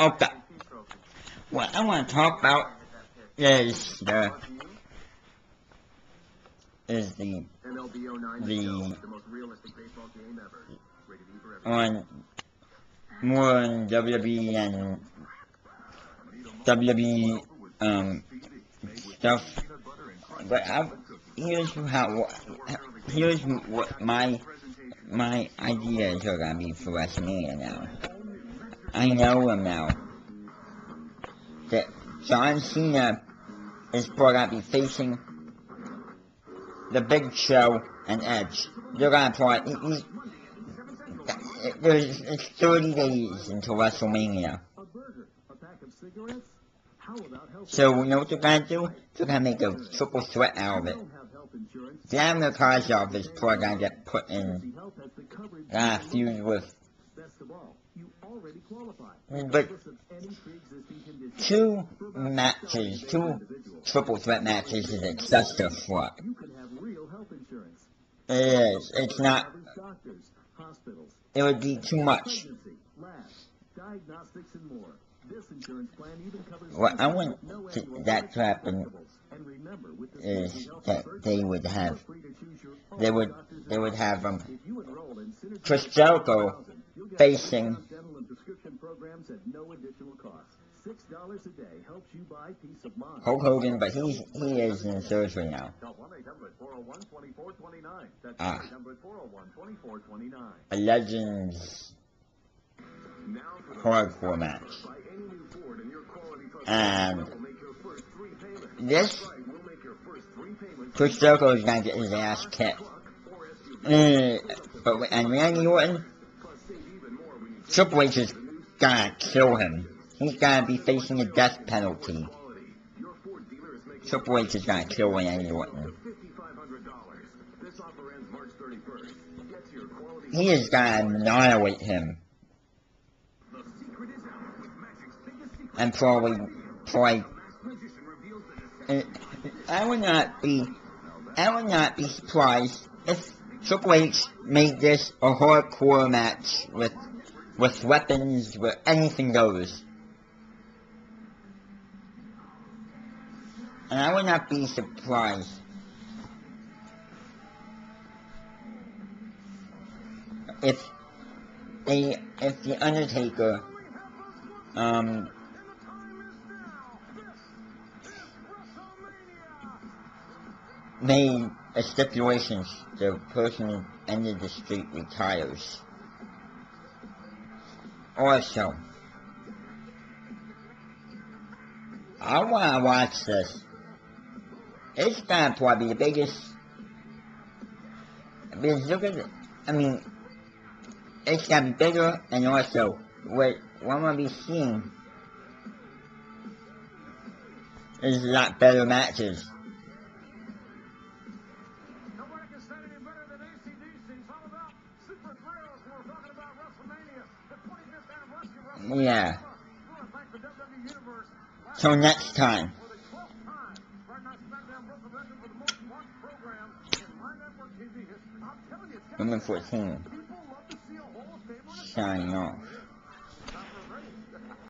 Okay. What I want to talk about is the is the the on more on WWE and WWE um stuff. But I, here's how here's what my my ideas are gonna be for WrestleMania now. I know him now. That John Cena is probably gonna be facing the Big Show and Edge. They're gonna probably he, he, there's it's 30 days until WrestleMania. So you know what they're gonna do? They're gonna make a triple threat out of it. Dan Mikazov is probably gonna get put in uh, feud with but two matches, two triple threat matches is excessive for it is. It's not. It would be too much. What I want to, that to happen is that they would have, they would, they would have um, Chris Jericho facing Hulk Hogan, but he's he is in surgery now. Ah. A Legends hardcore match. And this Chris Jericho is gonna get his ass kicked. Uh, but and Randy Orton, Triple H is gonna kill him. He's gonna be facing a death penalty. Triple H is gonna kill Randy Orton. He is gonna annihilate him. And probably, probably, uh, I would not be, I would not be surprised if Triple H made this a hardcore match with, with weapons, where anything goes. And I would not be surprised if they, if the Undertaker, um, made a stipulation the person who ended the street retires. Also, I want to watch this. It's gonna probably the biggest. Because look at it. I mean, it's gonna be bigger, and also, what, I'm gonna be seeing is a lot better matches. Yeah. So next time. Number 14. Signing off.